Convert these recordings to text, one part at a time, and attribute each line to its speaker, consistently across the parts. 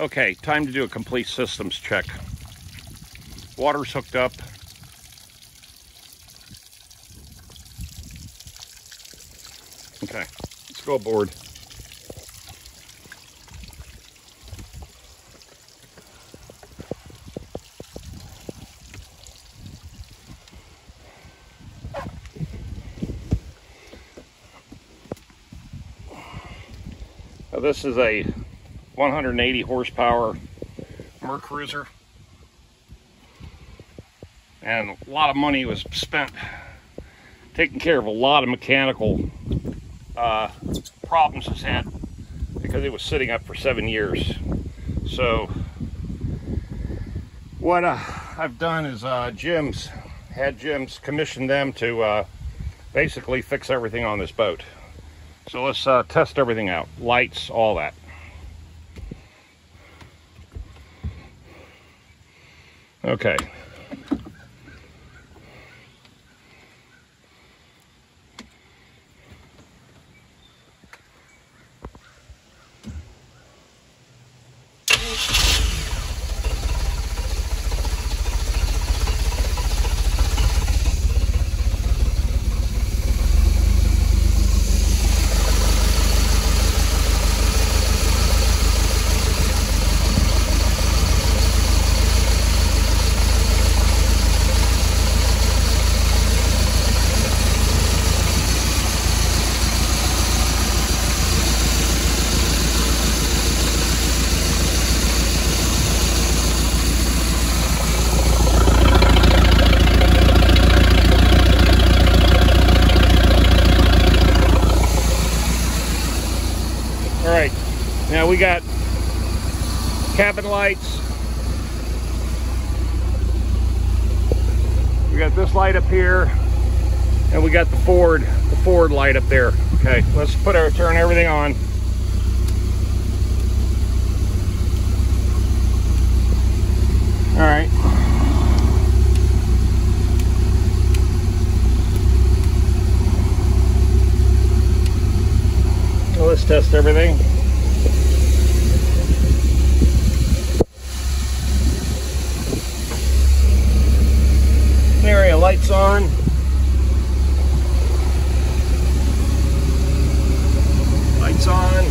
Speaker 1: Okay, time to do a complete systems check. Water's hooked up. Okay, let's go aboard. Now this is a 180 horsepower Mercruiser. And a lot of money was spent taking care of a lot of mechanical uh, problems it's had because it was sitting up for seven years. So what uh, I've done is uh, Jim's had Jim's commissioned them to uh, basically fix everything on this boat. So let's uh, test everything out. Lights, all that. Okay. All right, now we got cabin lights. We got this light up here, and we got the Ford, the Ford light up there. Okay, let's put our turn everything on. All right. Well, let's test everything. Lights on. Lights on.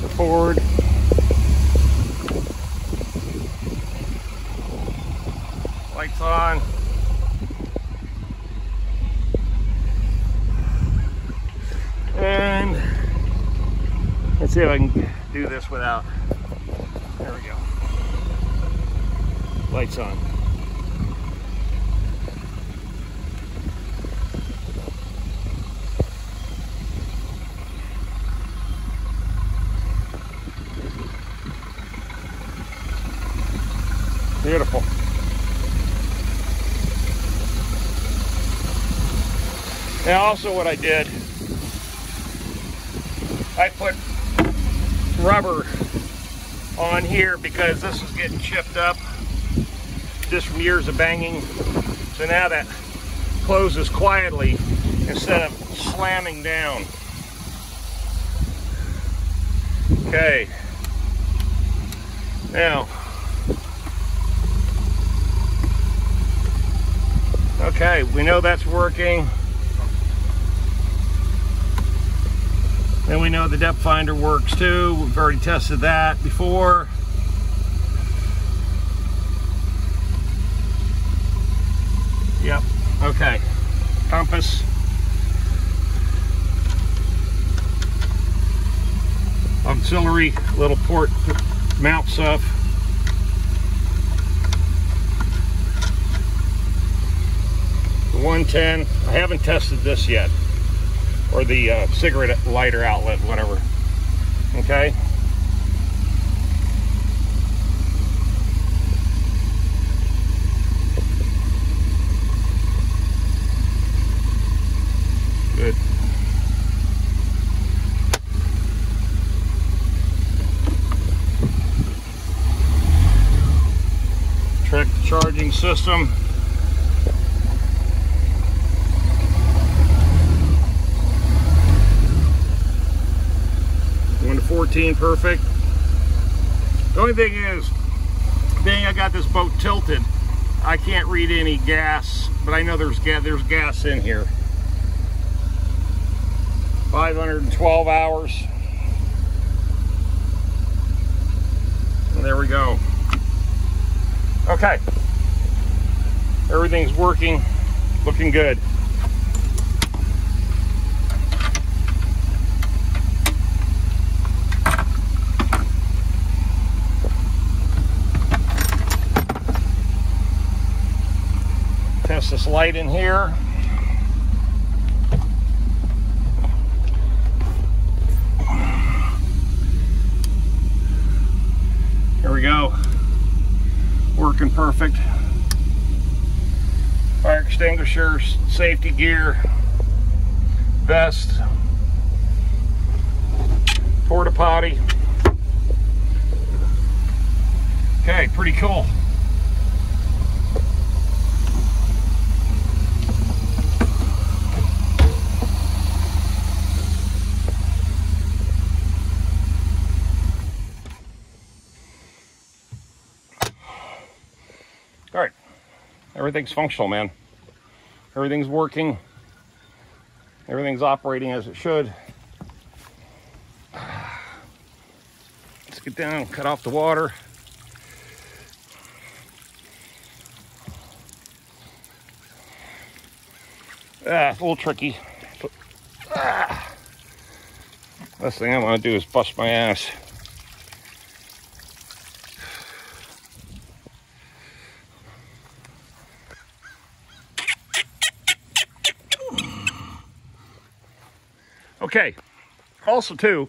Speaker 1: The Ford. Lights on. And let's see if I can do this without. There we go. Lights on. Beautiful. And also what I did, I put rubber on here because this is getting chipped up just from years of banging. So now that closes quietly instead of slamming down. Okay. Now, okay, we know that's working. Then we know the depth finder works too. We've already tested that before. Yep, okay. Compass. Auxiliary little port mount stuff. The 110. I haven't tested this yet or the uh, cigarette lighter outlet, whatever. Okay. Good. The charging system. 15 perfect. The only thing is, being I got this boat tilted, I can't read any gas, but I know there's gas, there's gas in here. 512 hours. And there we go. Okay. Everything's working, looking good. This light in here. Here we go. Working perfect. Fire extinguishers, safety gear, vest, porta potty. Okay, pretty cool. All right, everything's functional, man. Everything's working. Everything's operating as it should. Let's get down, cut off the water. Ah, it's a little tricky. But, ah. Last thing I want to do is bust my ass. Okay, also too,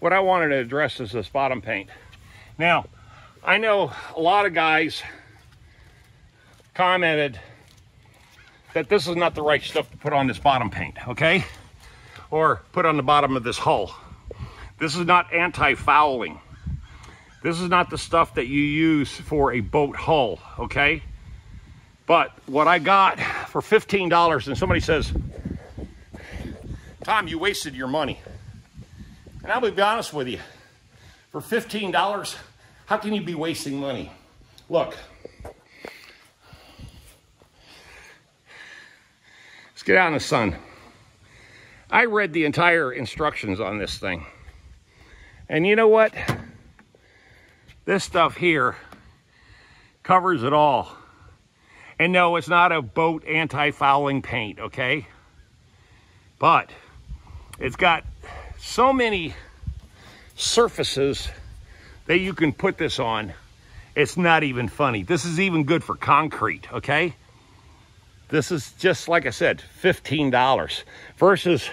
Speaker 1: what I wanted to address is this bottom paint. Now, I know a lot of guys commented that this is not the right stuff to put on this bottom paint, okay? Or put on the bottom of this hull. This is not anti-fouling. This is not the stuff that you use for a boat hull, okay? But what I got for $15, and somebody says, Tom, you wasted your money. And I'll be honest with you, for $15, how can you be wasting money? Look, let's get out in the sun. I read the entire instructions on this thing. And you know what? This stuff here covers it all. And no, it's not a boat anti-fouling paint, okay? But it's got so many surfaces that you can put this on. It's not even funny. This is even good for concrete, okay? This is just, like I said, $15 versus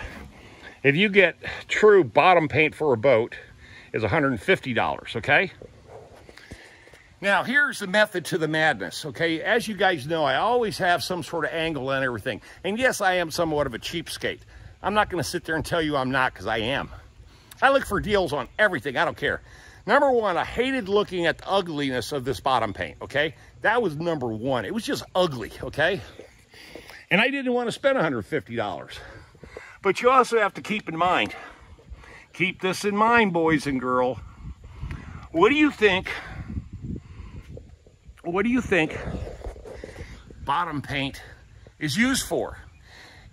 Speaker 1: if you get true bottom paint for a boat is $150, okay? Now, here's the method to the madness, okay? As you guys know, I always have some sort of angle on everything. And yes, I am somewhat of a cheapskate. I'm not going to sit there and tell you I'm not because I am. I look for deals on everything. I don't care. Number one, I hated looking at the ugliness of this bottom paint, okay? That was number one. It was just ugly, okay? And I didn't want to spend $150. But you also have to keep in mind, keep this in mind, boys and girl. What do you think, what do you think bottom paint is used for?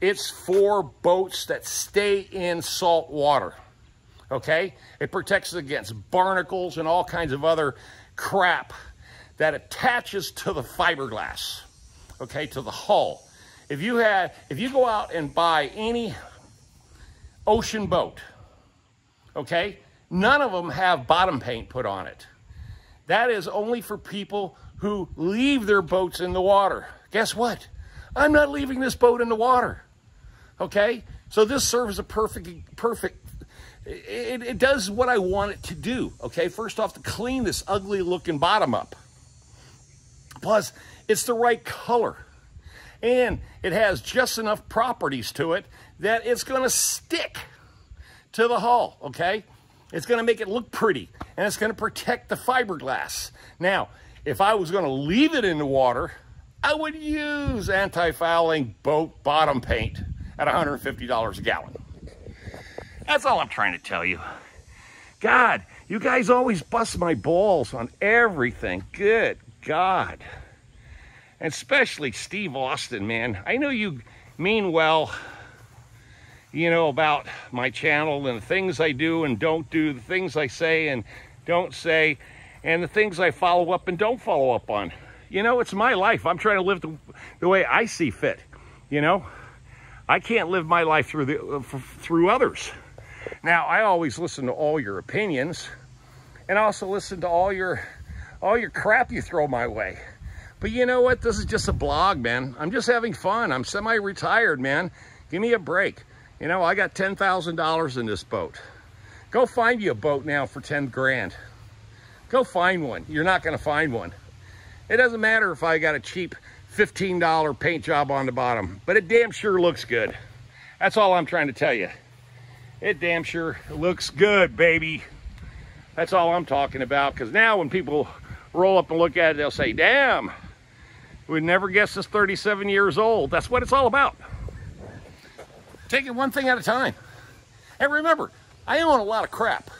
Speaker 1: It's for boats that stay in salt water, okay? It protects against barnacles and all kinds of other crap that attaches to the fiberglass, okay, to the hull. If you had, if you go out and buy any ocean boat, okay, none of them have bottom paint put on it. That is only for people who leave their boats in the water. Guess what? I'm not leaving this boat in the water. Okay? So this serves a perfect, perfect, it, it does what I want it to do. Okay? First off, to clean this ugly looking bottom up. Plus, it's the right color. And it has just enough properties to it that it's going to stick to the hull, okay? It's going to make it look pretty, and it's going to protect the fiberglass. Now, if I was going to leave it in the water, I would use anti-fouling boat bottom paint at $150 a gallon. That's all I'm trying to tell you. God, you guys always bust my balls on everything. Good God. And especially Steve Austin, man. I know you mean well, you know, about my channel and the things I do and don't do, the things I say and don't say, and the things I follow up and don't follow up on. You know, it's my life. I'm trying to live the, the way I see fit, you know? I can't live my life through the uh, through others. Now, I always listen to all your opinions and also listen to all your all your crap you throw my way. But you know what? This is just a blog, man. I'm just having fun. I'm semi-retired, man. Give me a break. You know, I got $10,000 in this boat. Go find you a boat now for 10 grand. Go find one. You're not going to find one. It doesn't matter if I got a cheap $15 paint job on the bottom, but it damn sure looks good. That's all I'm trying to tell you. It damn sure looks good, baby. That's all I'm talking about. Because now when people roll up and look at it, they'll say, damn, we'd never guess this 37 years old. That's what it's all about. Take it one thing at a time. And remember, I own a lot of crap.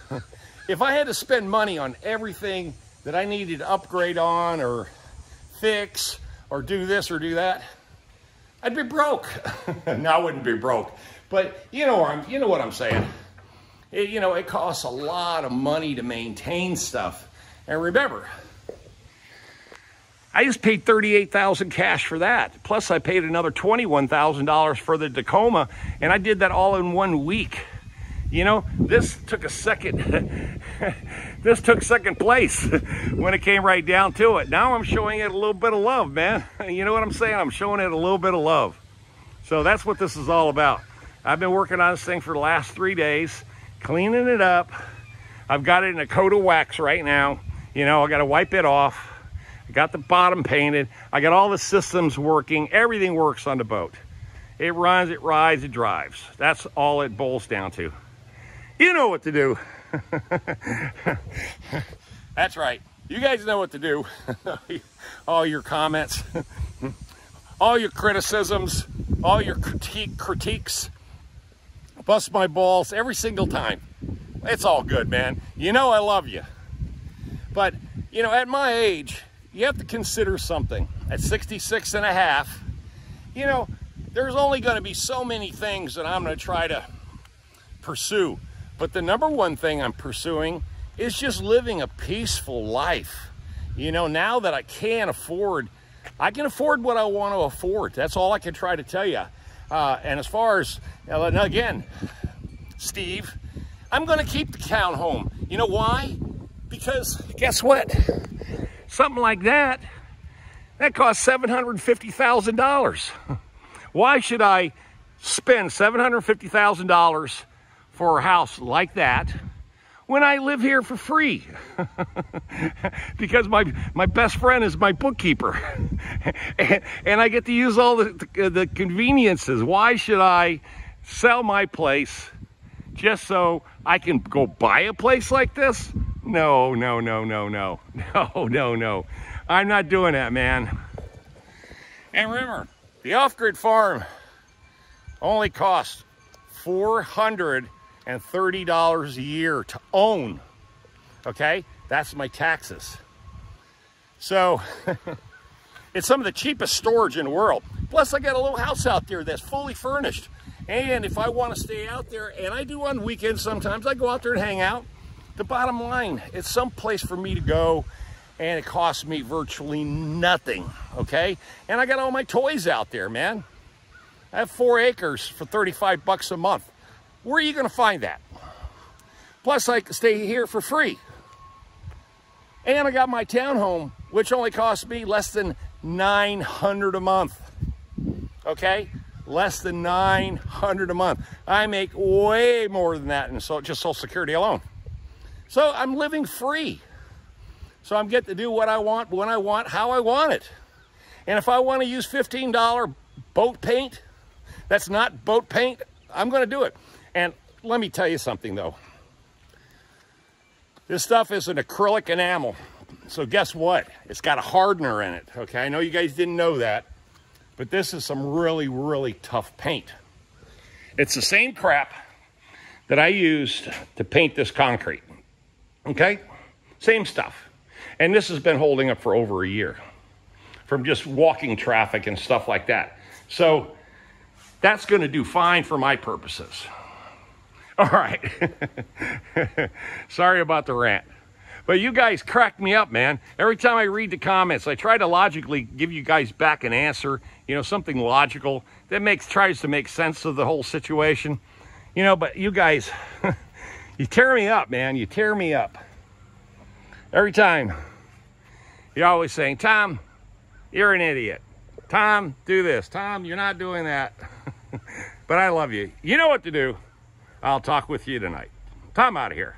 Speaker 1: if I had to spend money on everything that I needed to upgrade on or fix or do this or do that, I'd be broke. no, I wouldn't be broke. But you know, I'm, you know what I'm saying. It, you know, it costs a lot of money to maintain stuff. And remember, I just paid 38000 cash for that. Plus, I paid another $21,000 for the Tacoma, and I did that all in one week. You know, this took a second. this took second place when it came right down to it. Now I'm showing it a little bit of love, man. You know what I'm saying? I'm showing it a little bit of love. So that's what this is all about. I've been working on this thing for the last three days, cleaning it up. I've got it in a coat of wax right now. You know, I got to wipe it off. I got the bottom painted. I got all the systems working. Everything works on the boat. It runs, it rides, it drives. That's all it boils down to. You know what to do. That's right. You guys know what to do. all your comments, all your criticisms, all your critique critiques bust my balls every single time. It's all good, man. You know I love you. But, you know, at my age, you have to consider something. At 66 and a half, you know, there's only going to be so many things that I'm going to try to pursue. But the number one thing I'm pursuing is just living a peaceful life. You know, now that I can afford, I can afford what I want to afford. That's all I can try to tell you. Uh, and as far as, again, Steve, I'm going to keep the town home. You know why? Because guess what? Something like that, that costs $750,000. Why should I spend $750,000 for a house like that when I live here for free. because my, my best friend is my bookkeeper. and, and, I get to use all the, the, the conveniences. Why should I sell my place just so I can go buy a place like this? No, no, no, no, no. No, no, no. I'm not doing that, man. And remember, the off-grid farm only costs 400 and $30 a year to own. Okay, that's my taxes. So it's some of the cheapest storage in the world. Plus I got a little house out there that's fully furnished. And if I want to stay out there, and I do on weekends sometimes, I go out there and hang out. The bottom line, it's some place for me to go and it costs me virtually nothing, okay? And I got all my toys out there, man. I have four acres for 35 bucks a month. Where are you going to find that? Plus, I stay here for free. And I got my townhome, which only costs me less than 900 a month. Okay? Less than 900 a month. I make way more than that in so, just Social Security alone. So I'm living free. So I'm getting to do what I want, when I want, how I want it. And if I want to use $15 boat paint, that's not boat paint, I'm going to do it. And let me tell you something though. This stuff is an acrylic enamel. So guess what? It's got a hardener in it. Okay, I know you guys didn't know that, but this is some really, really tough paint. It's the same crap that I used to paint this concrete. Okay? Same stuff. And this has been holding up for over a year from just walking traffic and stuff like that. So that's going to do fine for my purposes. All right. Sorry about the rant. But you guys crack me up, man. Every time I read the comments, I try to logically give you guys back an answer, you know, something logical that makes tries to make sense of the whole situation. You know, but you guys you tear me up, man. You tear me up. Every time. You're always saying, "Tom, you're an idiot." Tom, do this. Tom, you're not doing that. but I love you. You know what to do. I'll talk with you tonight. Tom out of here.